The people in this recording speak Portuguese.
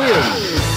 wins.